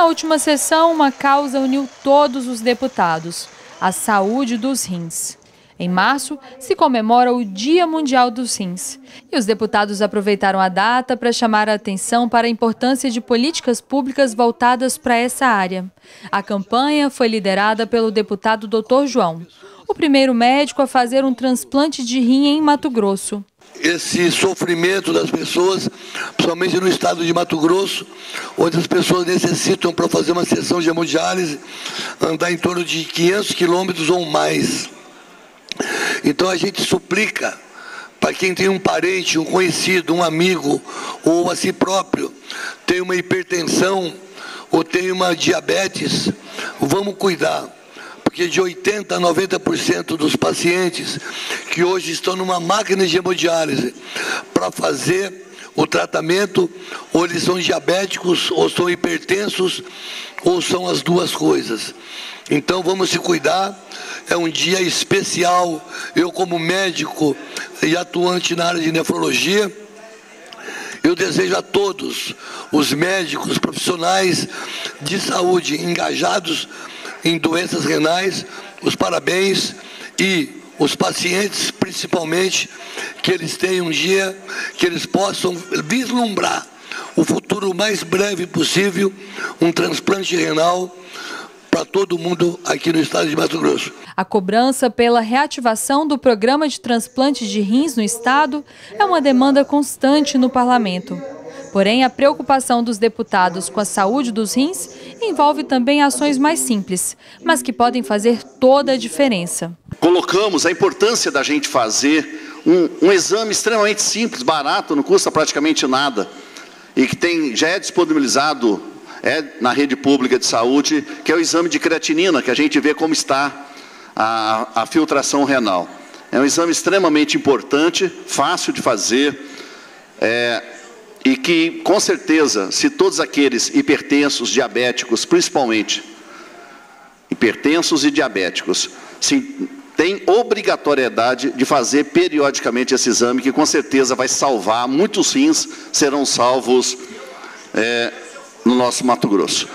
Na última sessão, uma causa uniu todos os deputados: a saúde dos rins. Em março, se comemora o Dia Mundial dos Rins. E os deputados aproveitaram a data para chamar a atenção para a importância de políticas públicas voltadas para essa área. A campanha foi liderada pelo deputado Dr. João, primeiro médico a fazer um transplante de rim em Mato Grosso esse sofrimento das pessoas, principalmente no estado de Mato Grosso, onde as pessoas necessitam para fazer uma sessão de hemodiálise andar em torno de 500 quilômetros ou mais. Então a gente suplica para quem tem um parente, um conhecido, um amigo ou a si próprio tem uma hipertensão ou tem uma diabetes, vamos cuidar. Porque de 80% a 90% dos pacientes que hoje estão numa máquina de hemodiálise para fazer o tratamento, ou eles são diabéticos, ou são hipertensos, ou são as duas coisas. Então vamos se cuidar é um dia especial. Eu, como médico e atuante na área de nefrologia, eu desejo a todos os médicos profissionais de saúde engajados em doenças renais os parabéns e os pacientes, principalmente, que eles tenham um dia que eles possam vislumbrar o futuro mais breve possível, um transplante renal para todo mundo aqui no estado de Mato Grosso. A cobrança pela reativação do programa de transplante de rins no estado é uma demanda constante no parlamento. Porém, a preocupação dos deputados com a saúde dos rins envolve também ações mais simples, mas que podem fazer toda a diferença. Colocamos a importância da gente fazer um, um exame extremamente simples, barato, não custa praticamente nada, e que tem, já é disponibilizado é na rede pública de saúde, que é o exame de creatinina, que a gente vê como está a, a filtração renal. É um exame extremamente importante, fácil de fazer, é, e que, com certeza, se todos aqueles hipertensos, diabéticos, principalmente, hipertensos e diabéticos, se tem obrigatoriedade de fazer periodicamente esse exame, que com certeza vai salvar, muitos rins serão salvos é, no nosso Mato Grosso.